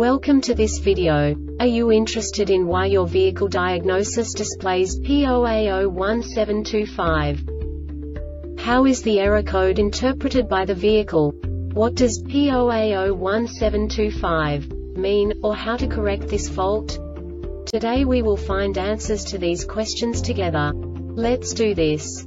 Welcome to this video. Are you interested in why your vehicle diagnosis displays P0A01725? How is the error code interpreted by the vehicle? What does P0A01725 mean, or how to correct this fault? Today we will find answers to these questions together. Let's do this.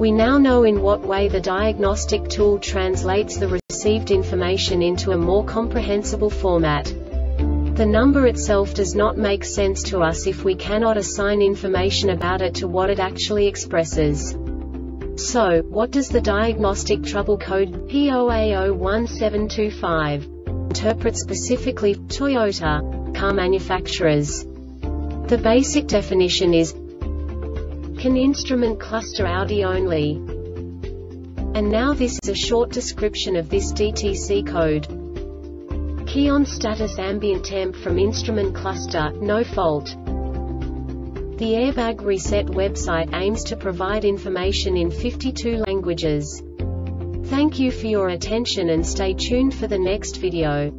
We now know in what way the diagnostic tool translates the received information into a more comprehensible format. The number itself does not make sense to us if we cannot assign information about it to what it actually expresses. So, what does the diagnostic trouble code P0A01725 interpret specifically Toyota car manufacturers? The basic definition is CAN instrument cluster Audi only. And now this is a short description of this DTC code. Key on status ambient temp from instrument cluster, no fault. The Airbag Reset website aims to provide information in 52 languages. Thank you for your attention and stay tuned for the next video.